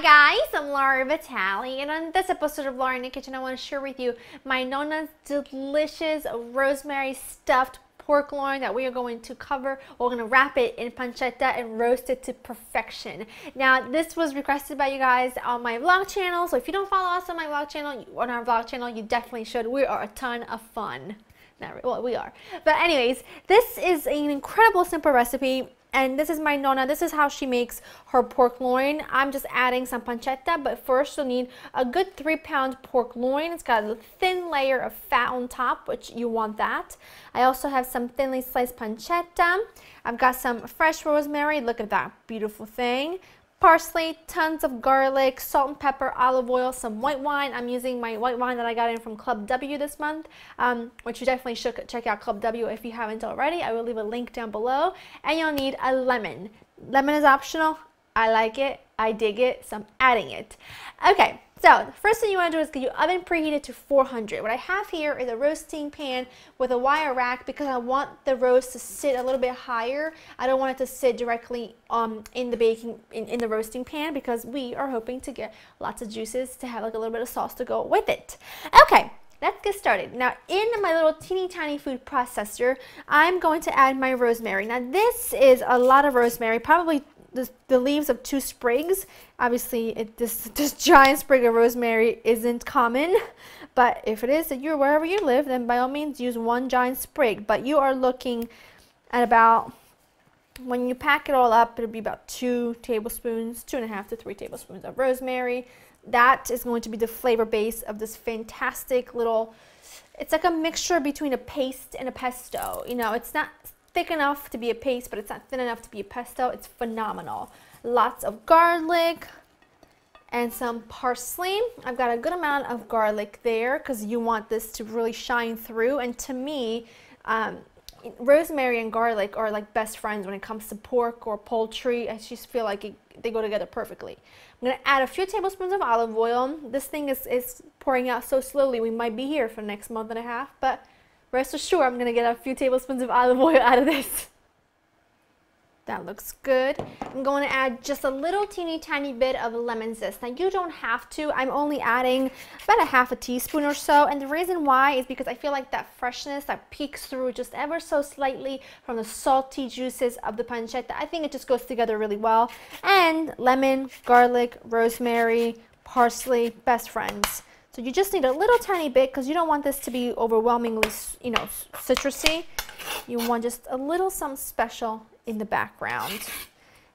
Hi guys, I'm Laura Vitale and on this episode of Laura in the Kitchen I want to share with you my Nona's delicious rosemary stuffed pork loin that we are going to cover. We're going to wrap it in pancetta and roast it to perfection. Now this was requested by you guys on my vlog channel so if you don't follow us on my vlog channel, on our vlog channel, you definitely should. We are a ton of fun. Not, really, well, we are. But anyways, this is an incredible simple recipe and this is my nona. This is how she makes her pork loin. I'm just adding some pancetta but first you'll need a good three pound pork loin. It's got a thin layer of fat on top which you want that. I also have some thinly sliced pancetta. I've got some fresh rosemary. Look at that beautiful thing parsley, tons of garlic, salt and pepper, olive oil, some white wine. I'm using my white wine that I got in from Club W this month, um, which you definitely should check out Club W if you haven't already. I will leave a link down below. And you'll need a lemon. Lemon is optional. I like it. I dig it, so I'm adding it. Okay, so the first thing you want to do is get your oven preheated to 400. What I have here is a roasting pan with a wire rack because I want the roast to sit a little bit higher. I don't want it to sit directly um, in the baking, in, in the roasting pan because we are hoping to get lots of juices to have like a little bit of sauce to go with it. Okay, let's get started. Now in my little teeny tiny food processor, I'm going to add my rosemary. Now this is a lot of rosemary, probably the, the leaves of two sprigs. Obviously, it, this, this giant sprig of rosemary isn't common, but if it is that you're wherever you live, then by all means use one giant sprig. But you are looking at about, when you pack it all up, it'll be about two tablespoons, two and a half to three tablespoons of rosemary. That is going to be the flavor base of this fantastic little, it's like a mixture between a paste and a pesto. You know, it's not thick enough to be a paste, but it's not thin enough to be a pesto. It's phenomenal. Lots of garlic and some parsley. I've got a good amount of garlic there because you want this to really shine through. And to me, um, rosemary and garlic are like best friends when it comes to pork or poultry. I just feel like it, they go together perfectly. I'm going to add a few tablespoons of olive oil. This thing is, is pouring out so slowly. We might be here for the next month and a half, but Rest assured I'm going to get a few tablespoons of olive oil out of this. That looks good. I'm going to add just a little teeny tiny bit of lemon zest. Now you don't have to. I'm only adding about a half a teaspoon or so. And the reason why is because I feel like that freshness that peeks through just ever so slightly from the salty juices of the pancetta. I think it just goes together really well. And lemon, garlic, rosemary, parsley, best friends. So you just need a little tiny bit because you don't want this to be overwhelmingly, you know, citrusy. You want just a little something special in the background.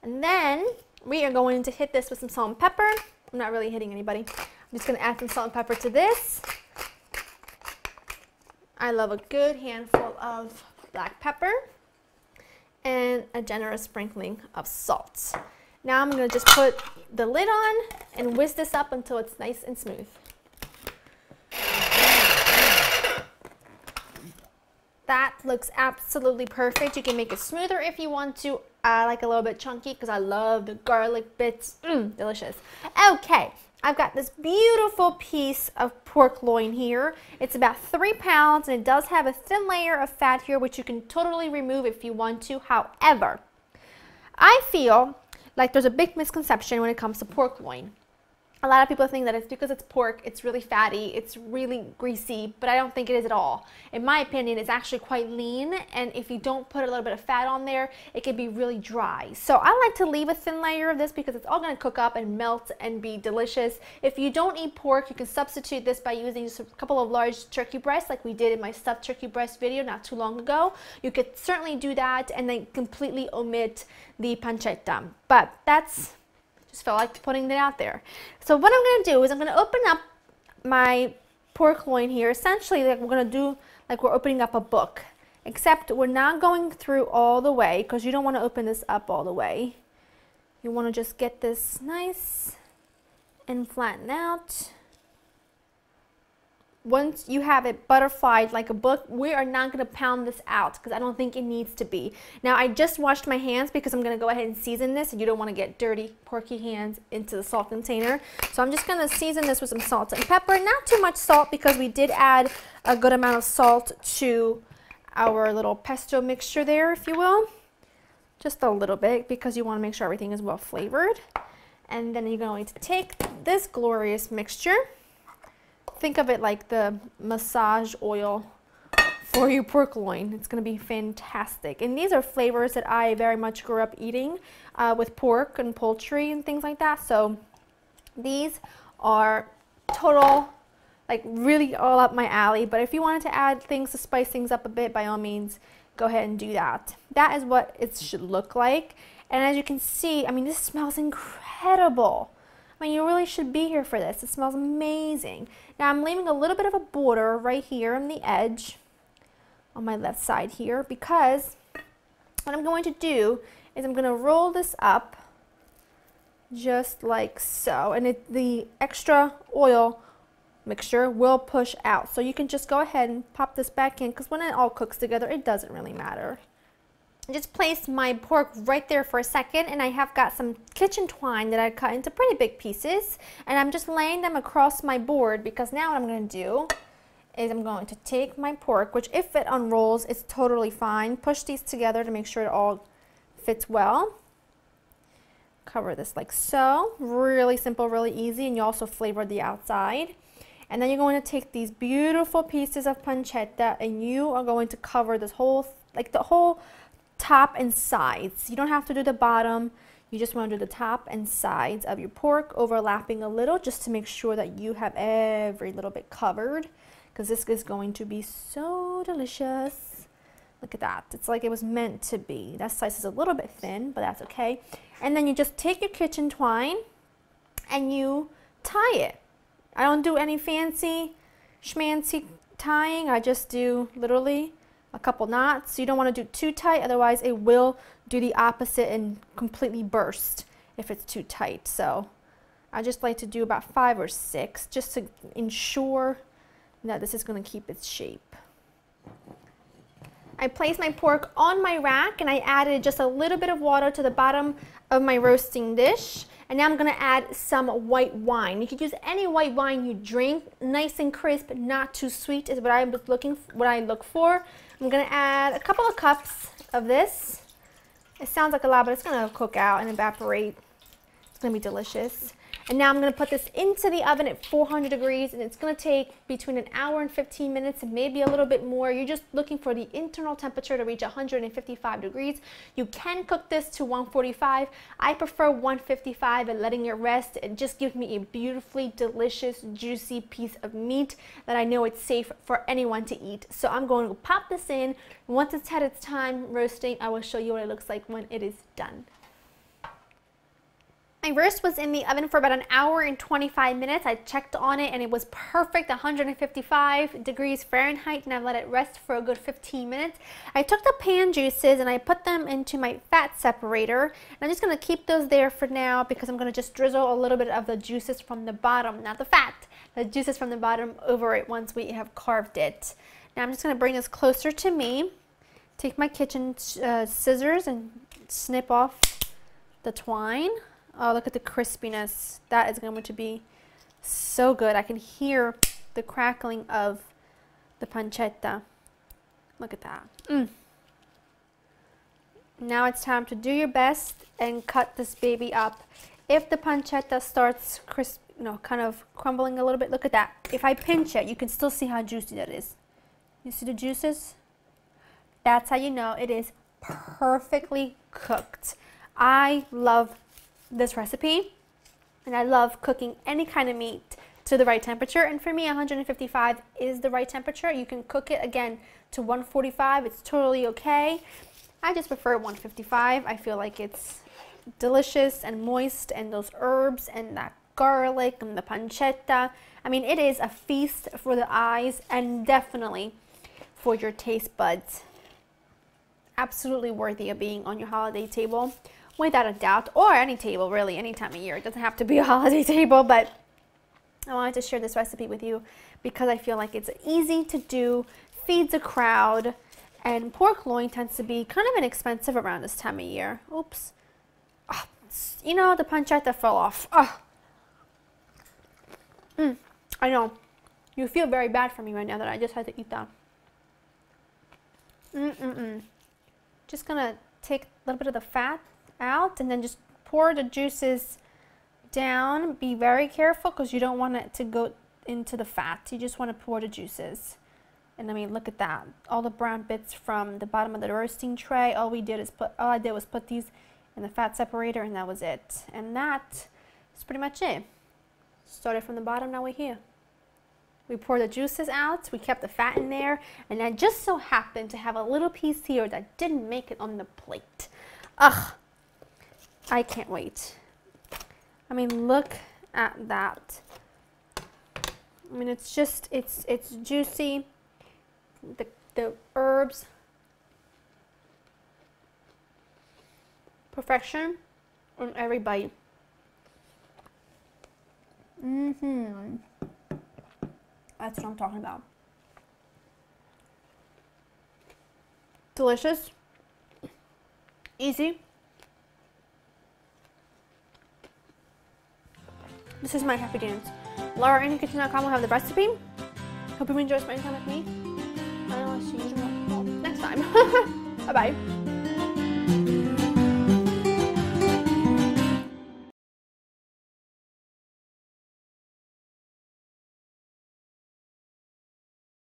And then we are going to hit this with some salt and pepper. I'm not really hitting anybody. I'm just going to add some salt and pepper to this. I love a good handful of black pepper and a generous sprinkling of salt. Now I'm going to just put the lid on and whisk this up until it's nice and smooth. That looks absolutely perfect. You can make it smoother if you want to. I like a little bit chunky because I love the garlic bits. Mmm, delicious. Okay, I've got this beautiful piece of pork loin here. It's about three pounds and it does have a thin layer of fat here which you can totally remove if you want to. However, I feel like there's a big misconception when it comes to pork loin a lot of people think that it's because it's pork, it's really fatty, it's really greasy, but I don't think it is at all. In my opinion, it's actually quite lean, and if you don't put a little bit of fat on there, it can be really dry. So I like to leave a thin layer of this because it's all gonna cook up and melt and be delicious. If you don't eat pork, you can substitute this by using just a couple of large turkey breasts like we did in my stuffed turkey breast video not too long ago. You could certainly do that and then completely omit the pancetta. But that's just felt like putting it out there. So what I'm going to do is I'm going to open up my pork loin here. Essentially, like we're going to do like we're opening up a book. Except we're not going through all the way because you don't want to open this up all the way. You want to just get this nice and flatten out once you have it butterflied like a book, we are not going to pound this out because I don't think it needs to be. Now, I just washed my hands because I'm going to go ahead and season this and you don't want to get dirty, porky hands into the salt container. So I'm just going to season this with some salt and pepper. Not too much salt because we did add a good amount of salt to our little pesto mixture there, if you will. Just a little bit because you want to make sure everything is well flavored. And then you're going to take this glorious mixture. Think of it like the massage oil for your pork loin. It's going to be fantastic. And these are flavors that I very much grew up eating uh, with pork and poultry and things like that. So these are total, like really all up my alley. But if you wanted to add things to spice things up a bit, by all means, go ahead and do that. That is what it should look like. And as you can see, I mean, this smells incredible. You really should be here for this. It smells amazing. Now I'm leaving a little bit of a border right here on the edge on my left side here because what I'm going to do is I'm going to roll this up just like so. And it, the extra oil mixture will push out. So you can just go ahead and pop this back in because when it all cooks together, it doesn't really matter. Just place my pork right there for a second and I have got some kitchen twine that I cut into pretty big pieces and I'm just laying them across my board because now what I'm going to do is I'm going to take my pork, which if it unrolls, it's totally fine. Push these together to make sure it all fits well cover this like so. Really simple, really easy, and you also flavor the outside. And then you're going to take these beautiful pieces of pancetta and you are going to cover this whole, like the whole top and sides. You don't have to do the bottom. You just want to do the top and sides of your pork, overlapping a little just to make sure that you have every little bit covered because this is going to be so delicious. Look at that. It's like it was meant to be. That slice is a little bit thin, but that's okay. And then you just take your kitchen twine and you tie it. I don't do any fancy schmancy tying. I just do literally a couple knots. You don't want to do too tight, otherwise it will do the opposite and completely burst if it's too tight. So I just like to do about five or six just to ensure that this is going to keep its shape. I placed my pork on my rack and I added just a little bit of water to the bottom of my roasting dish. And now I'm gonna add some white wine. You could use any white wine you drink, nice and crisp, not too sweet is what I was looking what I look for. I'm gonna add a couple of cups of this. It sounds like a lot, but it's gonna cook out and evaporate. Gonna be delicious. And now I'm to put this into the oven at 400 degrees and it's to take between an hour and 15 minutes and maybe a little bit more. You're just looking for the internal temperature to reach 155 degrees. You can cook this to 145. I prefer 155 and letting it rest. It just gives me a beautifully delicious, juicy piece of meat that I know it's safe for anyone to eat. So I'm going to pop this in. Once it's had its time roasting, I will show you what it looks like when it is done. My roast was in the oven for about an hour and 25 minutes. I checked on it and it was perfect, 155 degrees Fahrenheit, and I let it rest for a good 15 minutes. I took the pan juices and I put them into my fat separator. And I'm just going to keep those there for now because I'm going to just drizzle a little bit of the juices from the bottom, not the fat, the juices from the bottom over it once we have carved it. Now I'm just going to bring this closer to me, take my kitchen uh, scissors and snip off the twine. Oh, look at the crispiness. That is going to be so good. I can hear the crackling of the pancetta. Look at that. Mm. Now it's time to do your best and cut this baby up. If the pancetta starts crisp, you know, kind of crumbling a little bit, look at that. If I pinch it, you can still see how juicy that is. You see the juices? That's how you know it is perfectly cooked. I love this recipe. And I love cooking any kind of meat to the right temperature. And for me 155 is the right temperature. You can cook it again to 145 it's totally okay. I just prefer 155 I feel like it's delicious and moist and those herbs and that garlic and the pancetta. I mean it is a feast for the eyes and definitely for your taste buds. Absolutely worthy of being on your holiday table without a doubt, or any table really, any time of year. It doesn't have to be a holiday table, but I wanted to share this recipe with you because I feel like it's easy to do, feeds a crowd, and pork loin tends to be kind of inexpensive around this time of year. Oops. Oh, you know, the pancetta fell off. Oh. Mm, I know. You feel very bad for me right now that I just had to eat that. Mm-mm-mm. Just gonna take a little bit of the fat out and then just pour the juices down. Be very careful because you don't want it to go into the fat. You just want to pour the juices. And I mean, look at that. All the brown bits from the bottom of the roasting tray. All we did is put, all I did was put these in the fat separator and that was it. And that is pretty much it. Started from the bottom, now we're here. We poured the juices out, we kept the fat in there, and I just so happened to have a little piece here that didn't make it on the plate. Ugh, I can't wait. I mean, look at that. I mean, it's just, it's, it's juicy. The, the herbs, perfection on every bite. Mm-hmm. That's what I'm talking about. Delicious. Easy. This is my happy dance. LauraInthekitchen.com will have the recipe. Hope you enjoy spending time with me. And I will see you next time. Bye-bye.